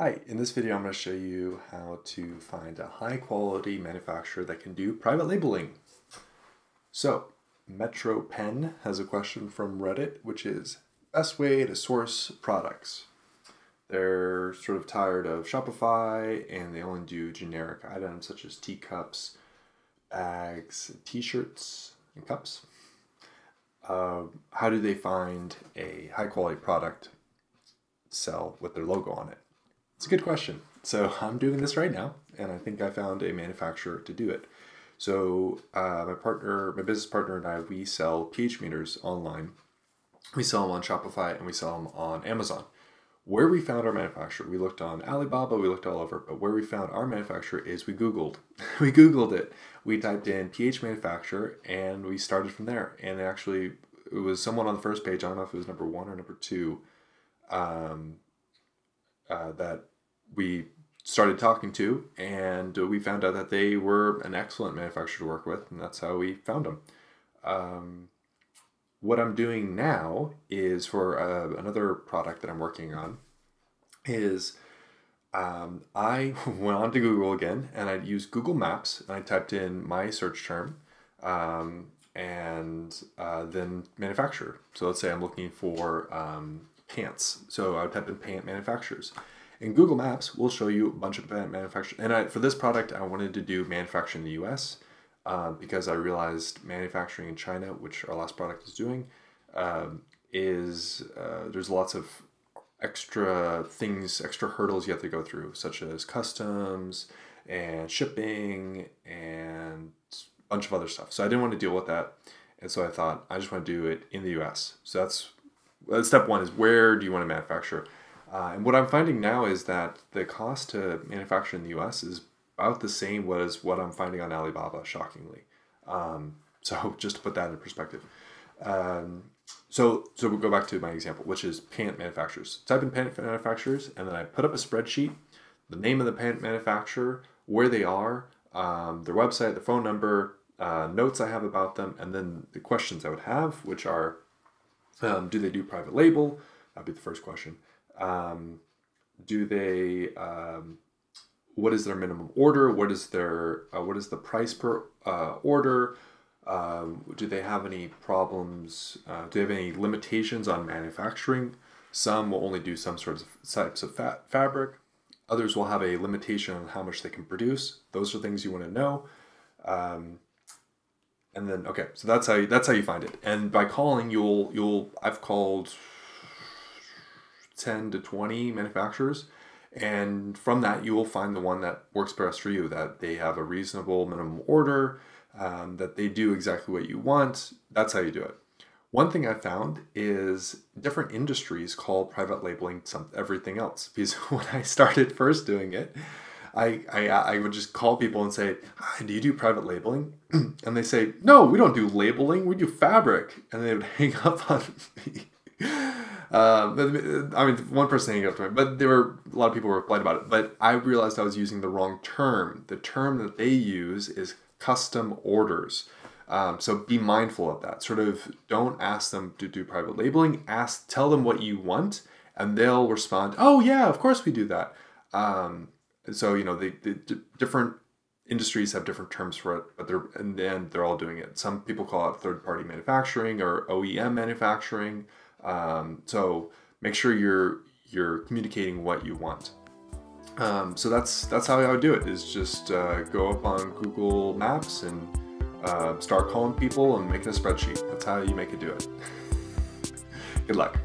Hi, in this video I'm going to show you how to find a high quality manufacturer that can do private labeling. So, Metro Pen has a question from Reddit, which is best way to source products. They're sort of tired of Shopify and they only do generic items such as teacups, bags, t-shirts, and cups. Uh, how do they find a high quality product sell with their logo on it? It's a good question. So I'm doing this right now, and I think I found a manufacturer to do it. So uh, my partner, my business partner, and I, we sell pH meters online. We sell them on Shopify and we sell them on Amazon. Where we found our manufacturer, we looked on Alibaba, we looked all over, but where we found our manufacturer is we Googled. we Googled it. We typed in pH manufacturer and we started from there. And actually, it was someone on the first page, I don't know if it was number one or number two, um, uh, that we started talking to, and we found out that they were an excellent manufacturer to work with, and that's how we found them. Um, what I'm doing now is for uh, another product that I'm working on is um, I went on to Google again and I used Google Maps and I typed in my search term um, and uh, then manufacturer. So let's say I'm looking for um, pants. So I would type in pant manufacturers. And Google Maps will show you a bunch of manufacturers. And I, for this product, I wanted to do manufacturing in the US uh, because I realized manufacturing in China, which our last product is doing, um, is uh, there's lots of extra things, extra hurdles you have to go through, such as customs and shipping and a bunch of other stuff. So I didn't want to deal with that. And so I thought, I just want to do it in the US. So that's step one is where do you want to manufacture? Uh, and what I'm finding now is that the cost to manufacture in the US is about the same as what I'm finding on Alibaba, shockingly. Um, so just to put that in perspective. Um, so so we'll go back to my example, which is pant manufacturers. Type in pant manufacturers, and then I put up a spreadsheet, the name of the pant manufacturer, where they are, um, their website, the phone number, uh, notes I have about them, and then the questions I would have, which are, um, do they do private label? That'd be the first question. Um, do they? Um, what is their minimum order? What is their? Uh, what is the price per uh, order? Um, do they have any problems? Uh, do they have any limitations on manufacturing? Some will only do some sorts of types of fa- fabric. Others will have a limitation on how much they can produce. Those are things you want to know. Um, and then okay, so that's how you, that's how you find it. And by calling, you'll you'll I've called 10 to 20 manufacturers. And from that, you will find the one that works best for you, that they have a reasonable minimum order, um, that they do exactly what you want. That's how you do it. One thing I found is different industries call private labeling some everything else. Because when I started first doing it, I, I, I would just call people and say, Hi, do you do private labeling? and they say, No, we don't do labeling, we do fabric. And they would hang up on me. Um, I mean, one person hanging up to me, but there were a lot of people were replied about it. But I realized I was using the wrong term. The term that they use is custom orders. Um, so be mindful of that. Sort of don't ask them to do private labeling. Ask, tell them what you want, and they'll respond. Oh yeah, of course we do that. Um, so you know the, the different industries have different terms for it, but they're and then they're all doing it. Some people call it third party manufacturing or OEM manufacturing. Um, so make sure you're you're communicating what you want. Um, so that's that's how I would do it. Is just uh, go up on Google Maps and uh, start calling people and making a spreadsheet. That's how you make it do it. Good luck.